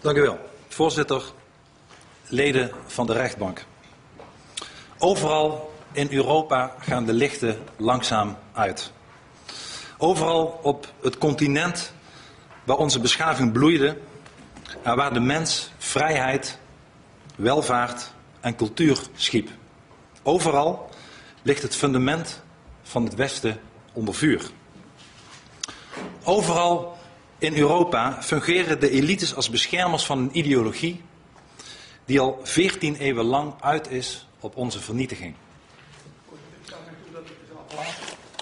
Dank u wel. Voorzitter, leden van de rechtbank. Overal in Europa gaan de lichten langzaam uit. Overal op het continent waar onze beschaving bloeide en waar de mens vrijheid, welvaart en cultuur schiep. Overal ligt het fundament van het Westen onder vuur. Overal in Europa fungeren de elites als beschermers van een ideologie die al 14 eeuwen lang uit is op onze vernietiging.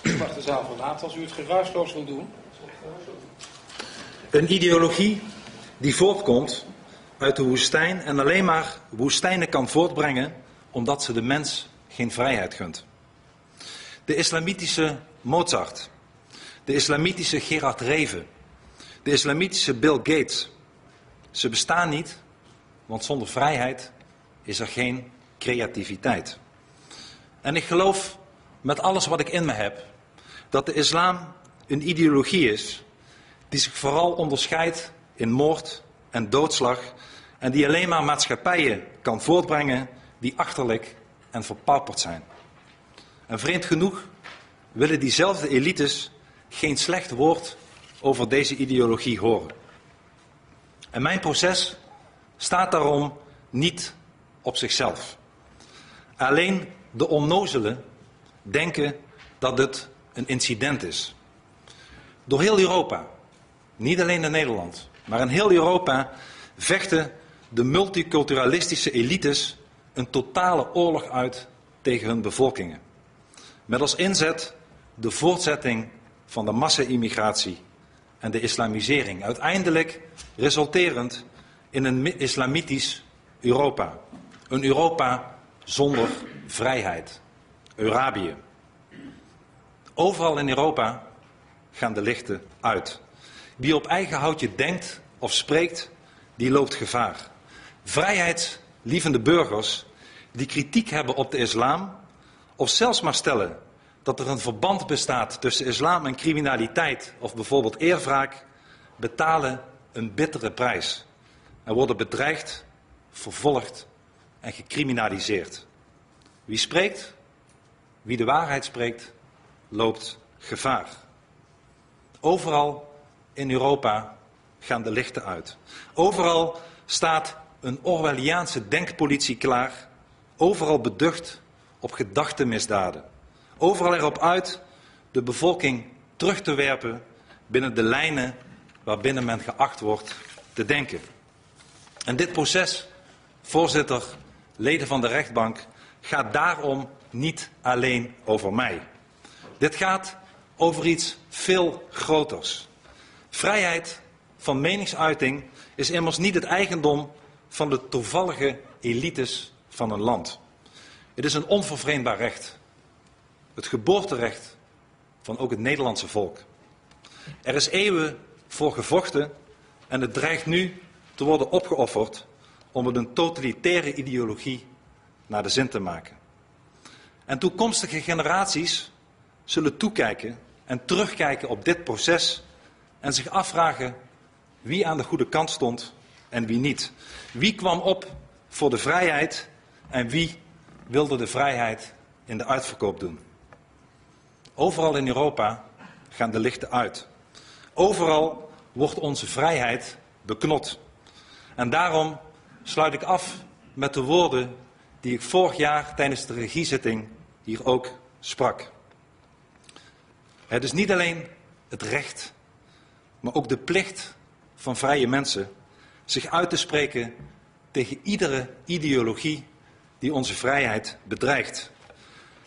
Ik mag de zaal verlaten als u het geruisloos wil doen. Een ideologie die voortkomt uit de woestijn en alleen maar woestijnen kan voortbrengen omdat ze de mens geen vrijheid gunt. De islamitische Mozart, de islamitische Gerard Reven, de islamitische Bill Gates. Ze bestaan niet, want zonder vrijheid is er geen creativiteit. En ik geloof met alles wat ik in me heb dat de islam een ideologie is die zich vooral onderscheidt in moord en doodslag en die alleen maar maatschappijen kan voortbrengen die achterlijk en verpauperd zijn. En vreemd genoeg willen diezelfde elites geen slecht woord over deze ideologie horen. En mijn proces staat daarom niet op zichzelf. Alleen de onnozelen denken dat het een incident is. Door heel Europa, niet alleen in Nederland, maar in heel Europa vechten de multiculturalistische elites een totale oorlog uit tegen hun bevolkingen. Met als inzet de voortzetting van de massa-immigratie en de islamisering. Uiteindelijk resulterend in een islamitisch Europa. Een Europa zonder vrijheid. Eurabië. Overal in Europa gaan de lichten uit. Wie op eigen houtje denkt of spreekt, die loopt gevaar. Vrijheidslievende burgers die kritiek hebben op de islam, of zelfs maar stellen dat er een verband bestaat tussen islam en criminaliteit of bijvoorbeeld eerwraak, betalen een bittere prijs en worden bedreigd, vervolgd en gecriminaliseerd. Wie spreekt, wie de waarheid spreekt, loopt gevaar. Overal in Europa gaan de lichten uit. Overal staat een Orwelliaanse denkpolitie klaar, overal beducht op gedachtenmisdaden. Overal erop uit de bevolking terug te werpen binnen de lijnen waarbinnen men geacht wordt te denken. En dit proces, voorzitter, leden van de rechtbank, gaat daarom niet alleen over mij. Dit gaat over iets veel groters. Vrijheid van meningsuiting is immers niet het eigendom van de toevallige elites van een land. Het is een onvervreemdbaar recht. Het geboorterecht van ook het Nederlandse volk. Er is eeuwen voor gevochten en het dreigt nu te worden opgeofferd om het een totalitaire ideologie naar de zin te maken. En toekomstige generaties zullen toekijken en terugkijken op dit proces en zich afvragen wie aan de goede kant stond en wie niet. Wie kwam op voor de vrijheid en wie wilde de vrijheid in de uitverkoop doen. Overal in Europa gaan de lichten uit. Overal wordt onze vrijheid beknot. En daarom sluit ik af met de woorden die ik vorig jaar tijdens de regiezitting hier ook sprak. Het is niet alleen het recht, maar ook de plicht van vrije mensen zich uit te spreken tegen iedere ideologie die onze vrijheid bedreigt.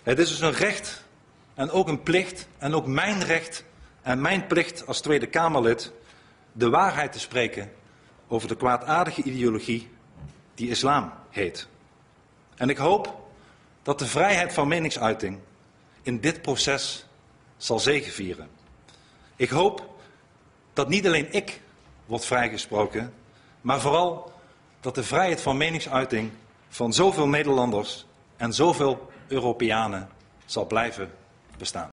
Het is dus een recht en ook een plicht en ook mijn recht en mijn plicht als Tweede Kamerlid de waarheid te spreken over de kwaadaardige ideologie die islam heet. En ik hoop dat de vrijheid van meningsuiting in dit proces zal zegevieren. Ik hoop dat niet alleen ik word vrijgesproken, maar vooral dat de vrijheid van meningsuiting van zoveel Nederlanders en zoveel Europeanen zal blijven bestaan.